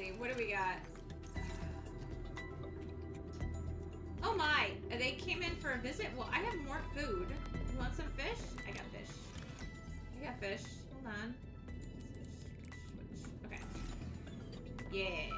see. What do we got? Oh my! They came in for a visit? Well, I have more food. You want some fish? I got fish. I got fish. Hold on. Okay. Yeah.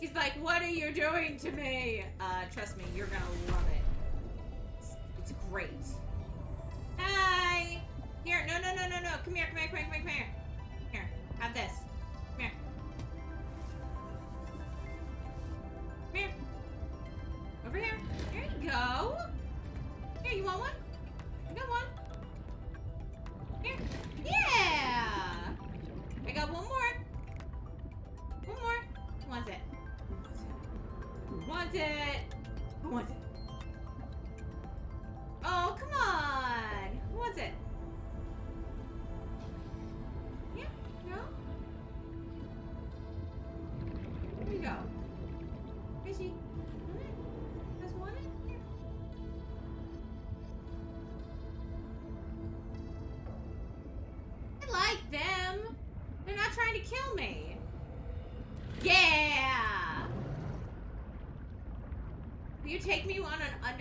He's like, what are you doing to me? Uh, trust me, you're gonna love it. It's, great. Hi! Here, no, no, no, no, no. Come here, come here, come here, come here, come here. Here,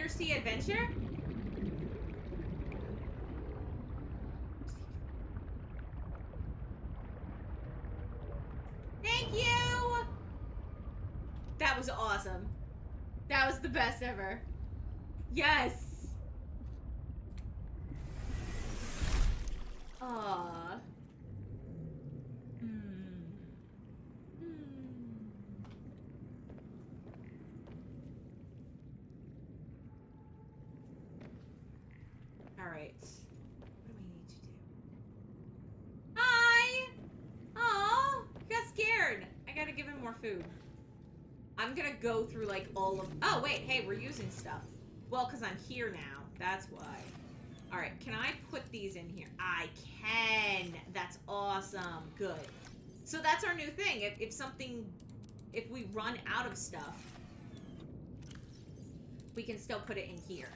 undersea adventure? Thank you! That was awesome. That was the best ever. Yes! Aww. Hmm. Alright. What do we need to do? Hi! Aw! He got scared. I gotta give him more food. I'm gonna go through like all of- Oh, wait. Hey, we're using stuff. Well, because I'm here now. That's why. Alright, can I put these in here? I can! That's awesome. Good. So that's our new thing. If, if something... If we run out of stuff, we can still put it in here.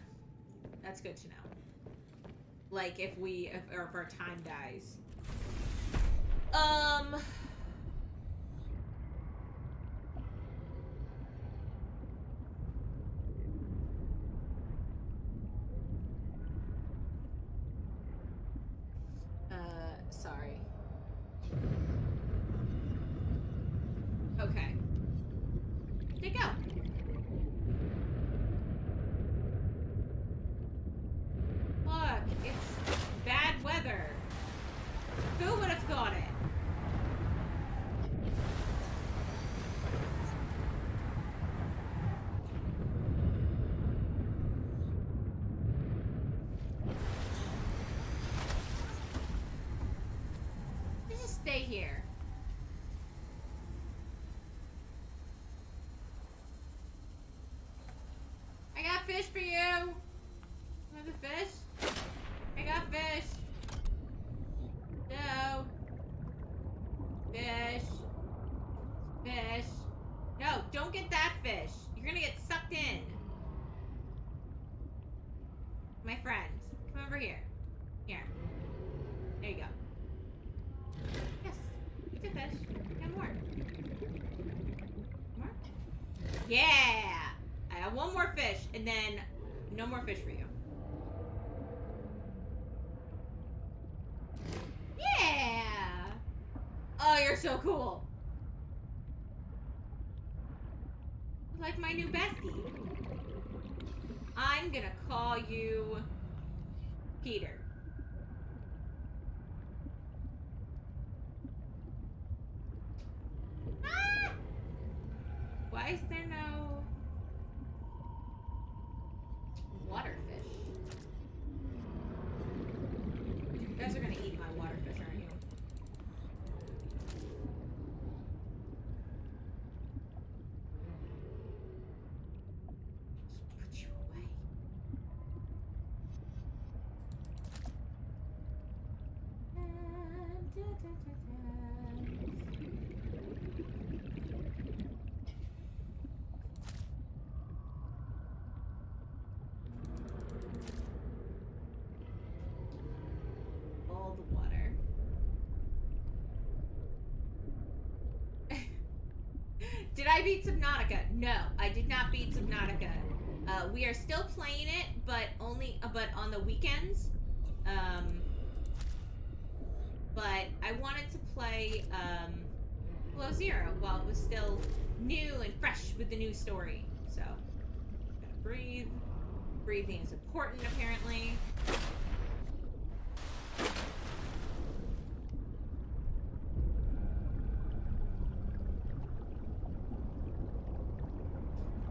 That's good to know. Like, if we... If, or if our time dies. Um... Uh, sorry. Okay. There you go. Look, it's bad weather. Who would have thought it? Let's just stay here. I got fish for you. Want the fish? I got fish. No. Fish. Fish. No, don't get that fish. You're gonna get sucked in. My friend, come over here. Here. There you go. Yes. It's a fish. And more. More? Yeah! I have one more fish, and then no more fish for you. Yeah! Oh, you're so cool. Like my new bestie. I'm gonna call you Peter. Ah! Why is there no water fish? You guys are gonna eat my water fish, aren't you? Just put you away. All the water. I beat Subnautica? No, I did not beat Subnautica. Uh, we are still playing it, but only uh, but on the weekends. Um, but I wanted to play um, Below Zero while it was still new and fresh with the new story. So, gotta breathe. Breathing is important, apparently.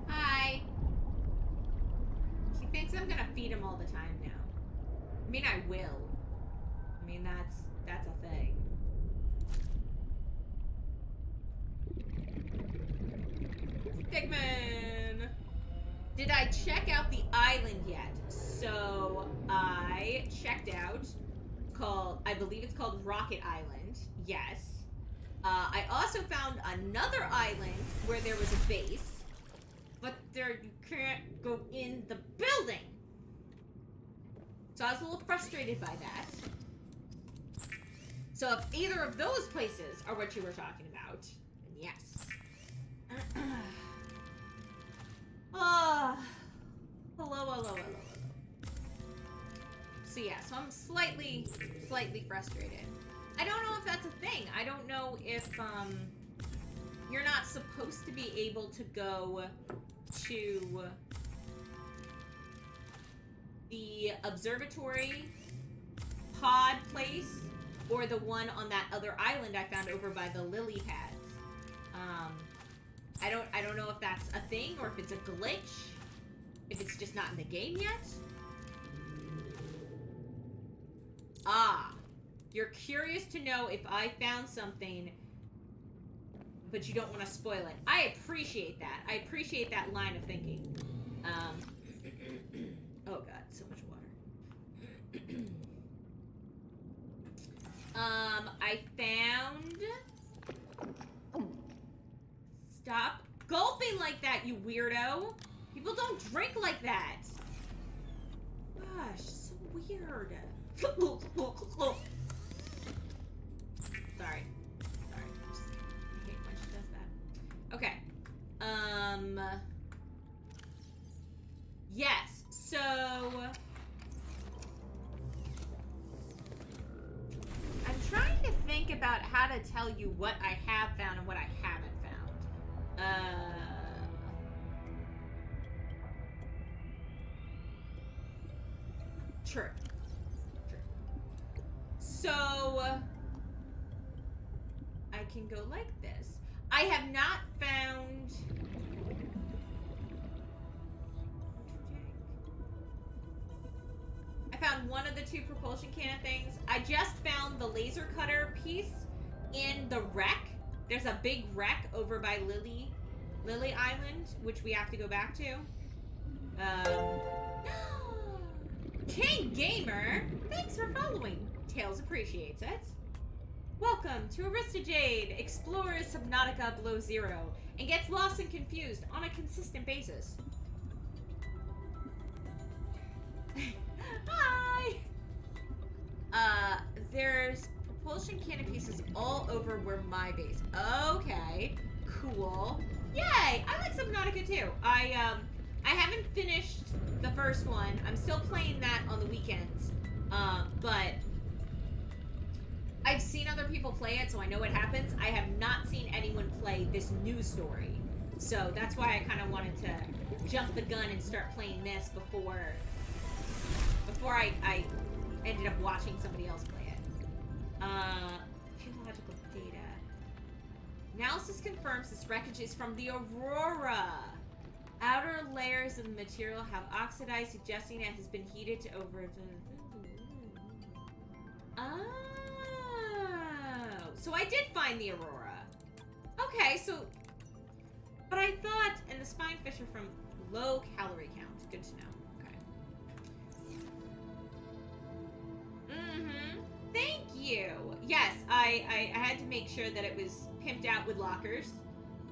Hi. He thinks I'm gonna feed him all the time now. I mean, I will. I mean, that's that's a thing. Stickman! Did I check out the island yet? So, I checked out called, I believe it's called Rocket Island. Yes. Uh, I also found another island where there was a base, there you can't go in the building. So I was a little frustrated by that. So if either of those places are what you were talking about, then yes. Ah. hello, hello, hello, hello. So yeah, so I'm slightly, slightly frustrated. I don't know if that's a thing. I don't know if um, you're not supposed to be able to go to the observatory pod place or the one on that other island I found over by the lily pads. Um, I don't I don't know if that's a thing or if it's a glitch. If it's just not in the game yet. Ah. You're curious to know if I found something but you don't want to spoil it. I appreciate that. I appreciate that line of thinking. Um Oh god, so much water. um I found Stop gulping like that, you weirdo! People don't drink like that! Gosh, so weird. Sorry. Okay. Um... Yes, so... I'm trying to think about how to tell you what I have found and what I haven't found. uh, true. True. So, I can go like this. I have not propulsion cannon things. I just found the laser cutter piece in the wreck there's a big wreck over by Lily, Lily Island, which we have to go back to. Um, King Gamer, thanks for following. Tails appreciates it. Welcome to AristaJade, explores Subnautica below zero, and gets lost and confused on a consistent basis. Hi! Uh, there's propulsion cannon pieces all over where my base. Okay, cool. Yay! I like Subnautica too. I um, I haven't finished the first one. I'm still playing that on the weekends. Um, but I've seen other people play it, so I know what happens. I have not seen anyone play this new story. So that's why I kind of wanted to jump the gun and start playing this before before I, I ended up watching somebody else play. it. Uh, geological data. Analysis confirms this wreckage is from the Aurora. Outer layers of the material have oxidized, suggesting it has been heated to over... Oh. So I did find the Aurora. Okay, so... But I thought... And the spinefish are from low calorie count. Good to know. Mm-hmm. Thank you. Yes, I, I, I, had to make sure that it was pimped out with lockers.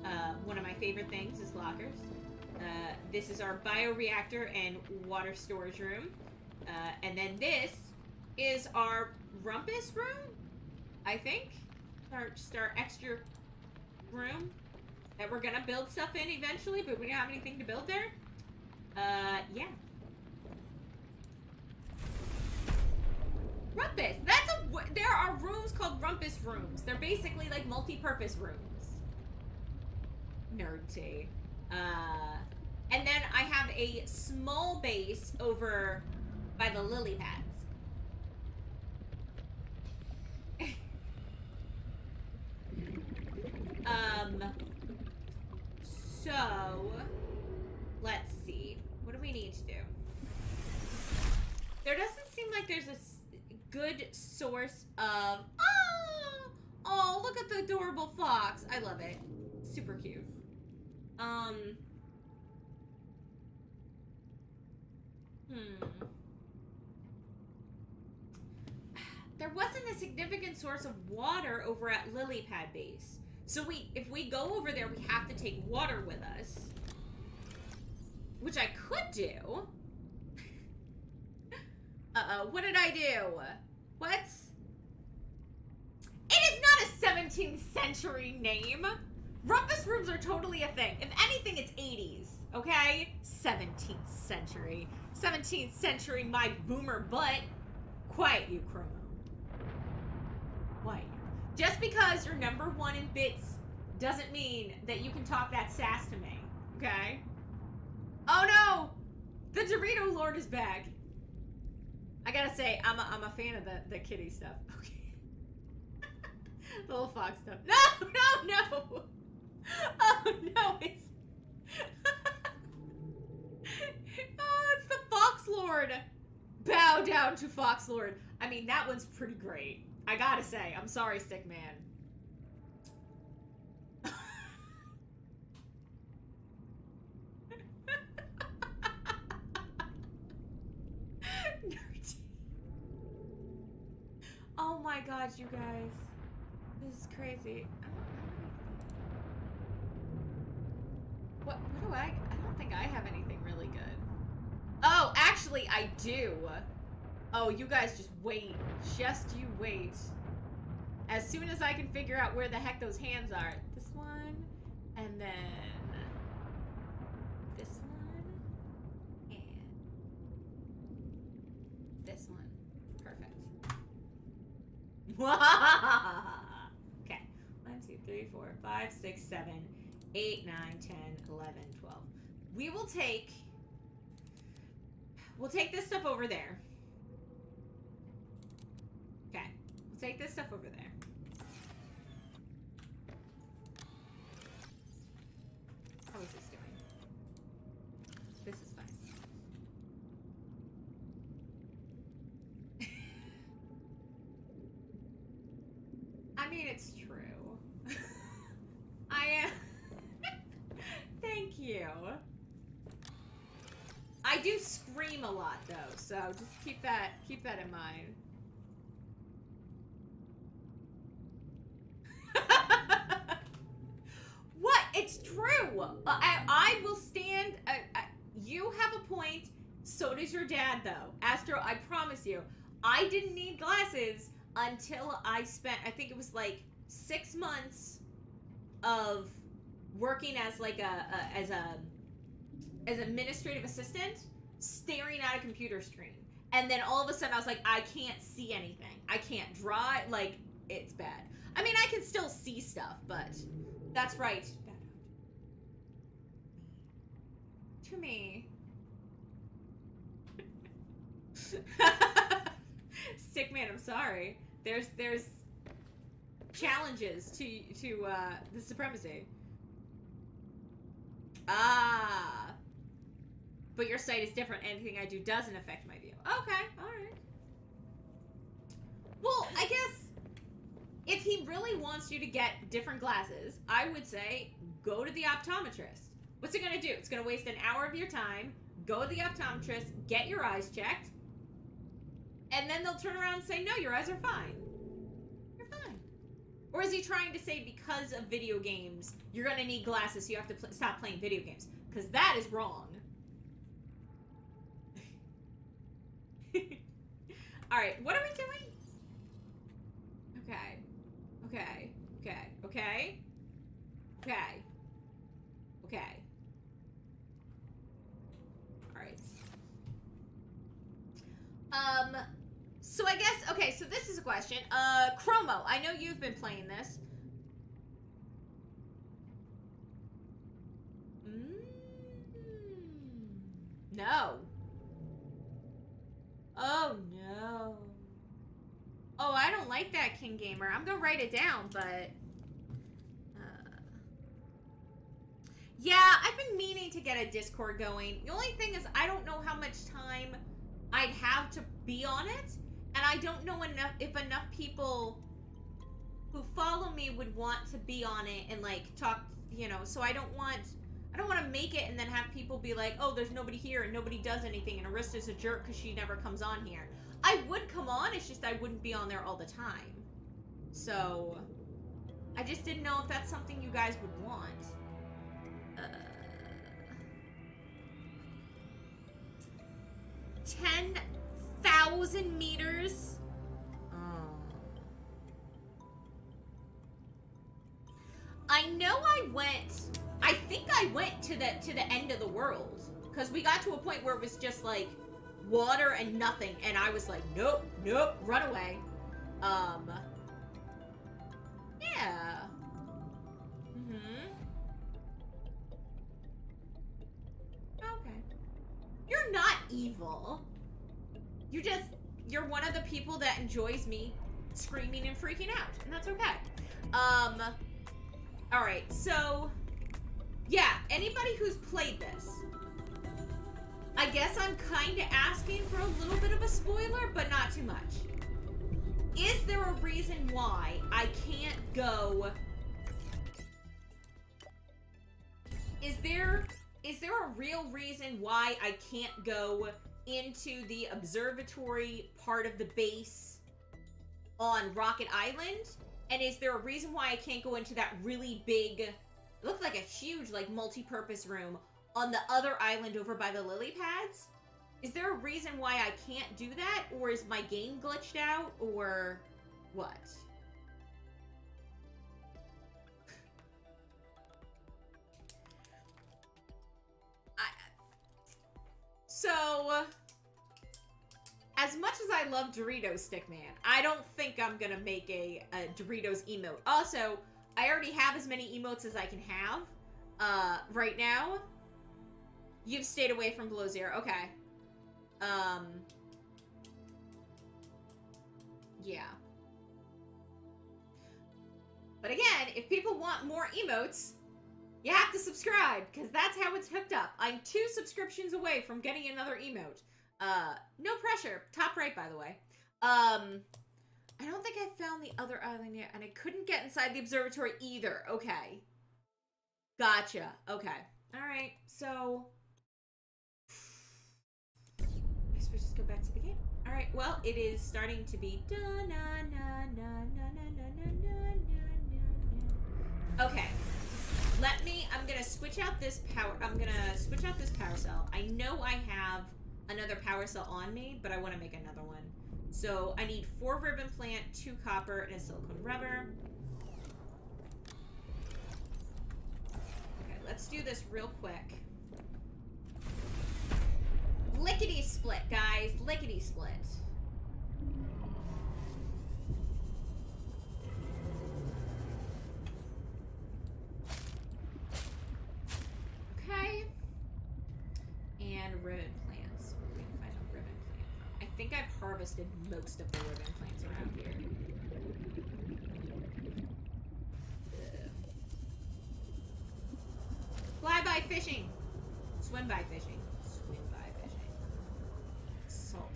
Uh, one of my favorite things is lockers. Uh, this is our bioreactor and water storage room. Uh, and then this is our rumpus room, I think. Our, just our extra room. that we're gonna build stuff in eventually, but we don't have anything to build there. Uh, yeah. Rumpus. That's a. There are rooms called Rumpus rooms. They're basically like multi-purpose rooms. Nerdy. Uh, and then I have a small base over by the lily pads. um. So, let's see. What do we need to do? There doesn't seem like there's a good source of. Oh, oh, look at the adorable fox. I love it. Super cute. Um. Hmm. There wasn't a significant source of water over at Lily Pad Base. So we if we go over there, we have to take water with us. Which I could do. Uh-oh, what did I do? What? It is not a 17th century name. Rumpus rooms are totally a thing. If anything, it's 80s, okay? 17th century. 17th century, my boomer butt. Quiet you, Chromo. Quiet. Just because you're number one in bits doesn't mean that you can talk that sass to me, okay? Oh no! The Dorito Lord is back. I gotta say, I'm a, I'm a fan of the, the kitty stuff. Okay. the little fox stuff. No, no, no! Oh no, it's. oh, it's the Fox Lord! Bow down to Fox Lord. I mean, that one's pretty great. I gotta say, I'm sorry, Stickman. Nerdy. oh my god, you guys. This is crazy. What, what do I... I don't think I have anything really good. Oh, actually, I do. Oh, you guys just wait. Just you wait. As soon as I can figure out where the heck those hands are. This one, and then 5, 6, 7, 8, 9, 10, 11, 12. We will take, we'll take this stuff over there. Okay, we'll take this stuff over there. How is this doing? This is fine. I mean, it's true. So just keep that keep that in mind. what? It's true. Uh, I I will stand. I, I, you have a point. So does your dad, though. Astro, I promise you, I didn't need glasses until I spent. I think it was like six months of working as like a, a as a as administrative assistant, staring at a computer screen. And then all of a sudden, I was like, I can't see anything. I can't draw. it. Like, it's bad. I mean, I can still see stuff, but that's right. To me. Stickman, I'm sorry. There's there's challenges to to uh, the supremacy. Ah. But your sight is different. Anything I do doesn't affect my view. Okay, alright. Well, I guess if he really wants you to get different glasses, I would say go to the optometrist. What's it gonna do? It's gonna waste an hour of your time. Go to the optometrist, get your eyes checked, and then they'll turn around and say, no, your eyes are fine. You're fine. Or is he trying to say because of video games, you're gonna need glasses, so you have to pl- stop playing video games? Because that is wrong. All right, what are we doing? Okay. Okay. Okay. Okay. Okay. Okay. All right. Um, so I guess, okay, so this is a question. Uh, Chromo, I know you've been playing this. Mm -hmm. No. Oh, no. Oh, I don't like that, King Gamer. I'm gonna write it down, but... Uh, yeah, I've been meaning to get a Discord going. The only thing is I don't know how much time I'd have to be on it. And I don't know enough if enough people who follow me would want to be on it and like talk, you know, so I don't want I don't want to make it and then have people be like, "Oh, there's nobody here and nobody does anything and Arista's a jerk cuz she never comes on here." I would come on, it's just I wouldn't be on there all the time. So I just didn't know if that's something you guys would want. Uh, 10,000 meters? Oh. I know I went... I think I went to the to the end of the world. Because we got to a point where it was just like water and nothing. And I was like, nope, nope, run away. Um... Yeah. Mm-hmm. Okay. You're not evil. You just, you're one of the people that enjoys me screaming and freaking out, and that's okay. Um, all right, so, yeah, anybody who's played this, I guess I'm kind of asking for a little bit of a spoiler, but not too much. Is there a reason why I can't go... Is there is there a real reason why I can't go into the observatory part of the base on Rocket Island? And is there a reason why I can't go into that really big, it looked like a huge, like, multi-purpose room on the other island over by the lily pads? Is there a reason why I can't do that? Or is my game glitched out? Or what? So, as much as I love Doritos Stickman, I don't think I'm gonna make a, a, Doritos emote. Also, I already have as many emotes as I can have uh, right now. You've stayed away from below zero. Okay. Um. Yeah. But again, if people want more emotes, you have to subscribe, because that's how it's hooked up. I'm two subscriptions away from getting another emote. Uh, no pressure. Top right, by the way. Um, I don't think I found the other island yet, and I couldn't get inside the observatory either. Okay. Gotcha. Okay. Alright, so... I guess just go back to the game. Alright, well, it is starting to be... Okay. Let me, I'm gonna switch out this power, I'm gonna switch out this power cell. I know I have another power cell on me, but I want to make another one. So I need four ribbon plant, two copper, and a silicone rubber. Okay, let's do this real quick. Lickety split, guys. Lickety split. Okay. And ribbon plants. Where can find a ribbon plant from? I think I've harvested most of the ribbon plants around here. Fly by fishing. Swim by fishing. Swim by fishing. Salt.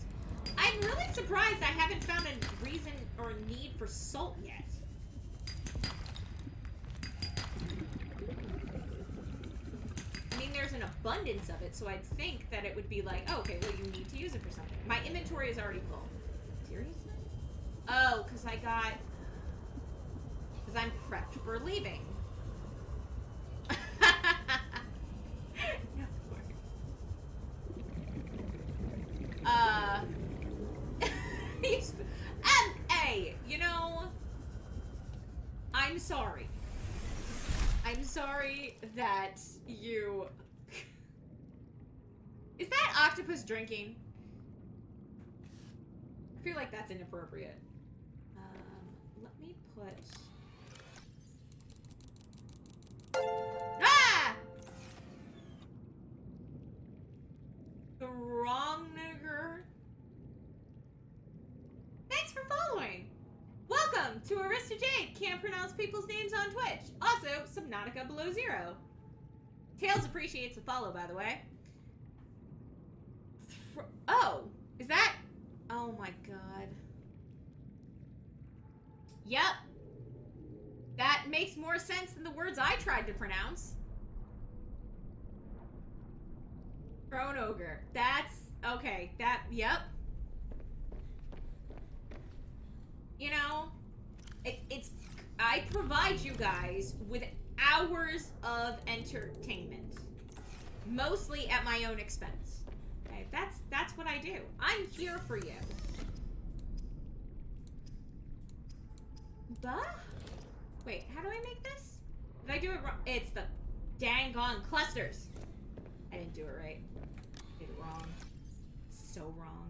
I'm really surprised I haven't found a reason or need for salt yet. I mean, there's an abundance of it, so I'd think that it would be like, oh, okay, well, you need to use it for something. My inventory is already full. Seriously? Oh, because I got... Because I'm prepped for leaving. uh... hey, you know... I'm sorry. I'm sorry that you... Is that octopus drinking? I feel like that's inappropriate. Um, let me put. Ah! The wrong nigger. Thanks for following. Welcome to Arista Jade. Can't pronounce people's names on Twitch. Also, Subnautica Below Zero. Tails appreciates the follow, by the way. Oh, is that? Oh my god. Yep. That makes more sense than the words I tried to pronounce. Throne ogre. That's okay. That yep. You know, it, it's I provide you guys with hours of entertainment, mostly at my own expense. That's that's what I do. I'm here for you. But wait, how do I make this? Did I do it wrong? It's the dang on clusters. I didn't do it right. I did it wrong. So wrong.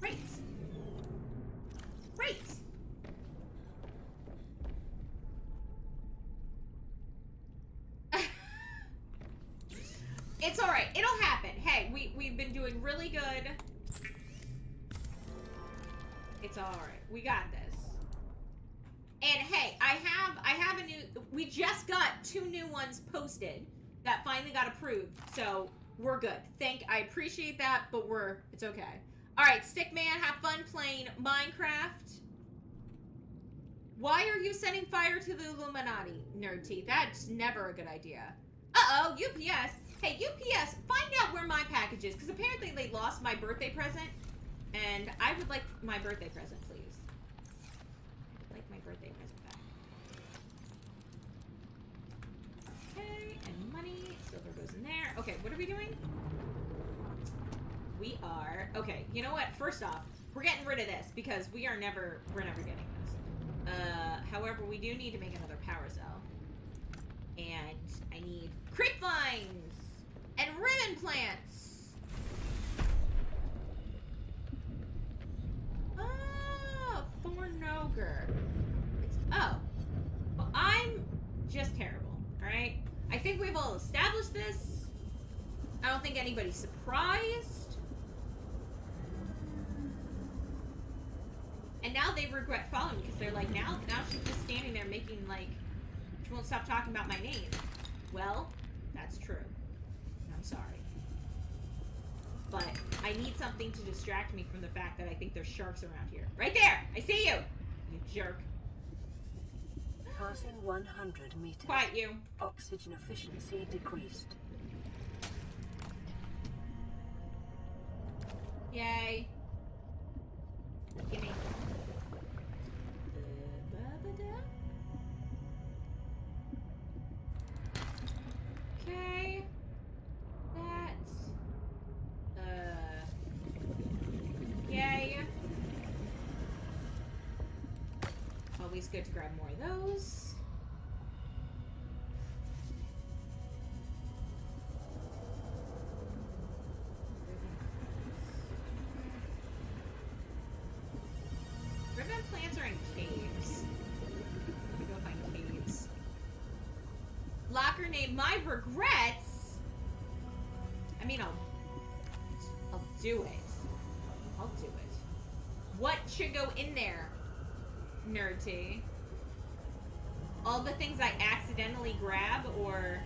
Great. Great. It's all right. It'll happen. Hey, we we've been doing really good. It's all right. We got this. And hey, I have I have a new. We just got two new ones posted that finally got approved. So we're good. Thank. I appreciate that, but we're it's okay. All right, Stickman, have fun playing Minecraft. Why are you setting fire to the Illuminati, Nerdy? That's never a good idea. Uh-oh, UPS. Hey, UPS, find out where my package is, because apparently they lost my birthday present, and I would like my birthday present, please. I'd like my birthday present back. Okay, and money. Silver goes in there. Okay, what are we doing? We are okay. You know what? First off, we're getting rid of this because we are never we're never getting this. Uh, however, we do need to make another power cell, and I need creep ribbon plants. Oh, thorn ogre. It's oh. Well, I'm just terrible. All right. I think we've all established this. I don't think anybody's surprised. And now they regret following because they're like, now, now she's just standing there making like, she won't stop talking about my name. Well, that's true. I'm sorry. But I need something to distract me from the fact that I think there's sharks around here. Right there! I see you! You jerk. Passing 100 meters. Quiet you. Oxygen efficiency decreased. Yay. Ribbon plants are in caves. Me go find caves. Locker name my regrets. I mean, I'll, I'll do it. I'll do it. What should go in there, Nerdy? All the things I accidentally grab, or